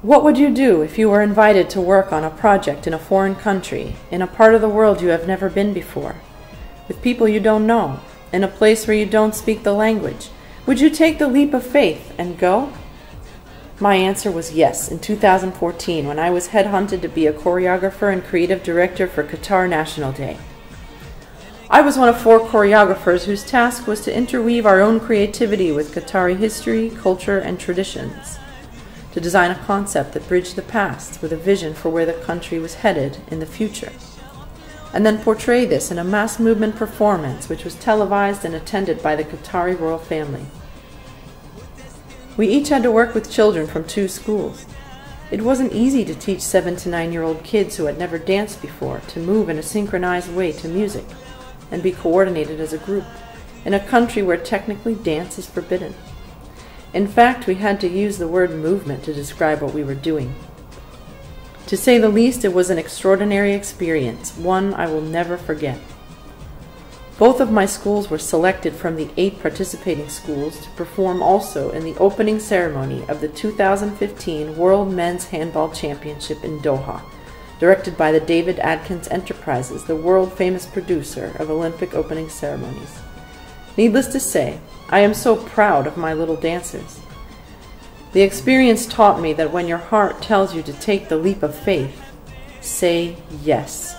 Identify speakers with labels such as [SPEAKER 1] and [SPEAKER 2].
[SPEAKER 1] What would you do if you were invited to work on a project in a foreign country, in a part of the world you have never been before, with people you don't know, in a place where you don't speak the language? Would you take the leap of faith and go? My answer was yes in 2014 when I was headhunted to be a choreographer and creative director for Qatar National Day. I was one of four choreographers whose task was to interweave our own creativity with Qatari history, culture, and traditions, to design a concept that bridged the past with a vision for where the country was headed in the future, and then portray this in a mass movement performance which was televised and attended by the Qatari royal family. We each had to work with children from two schools. It wasn't easy to teach seven to nine year old kids who had never danced before to move in a synchronized way to music and be coordinated as a group in a country where technically dance is forbidden. In fact, we had to use the word movement to describe what we were doing. To say the least, it was an extraordinary experience, one I will never forget. Both of my schools were selected from the eight participating schools to perform also in the opening ceremony of the 2015 World Men's Handball Championship in Doha, directed by the David Atkins Enterprises, the world famous producer of Olympic opening ceremonies. Needless to say, I am so proud of my little dancers. The experience taught me that when your heart tells you to take the leap of faith, say yes.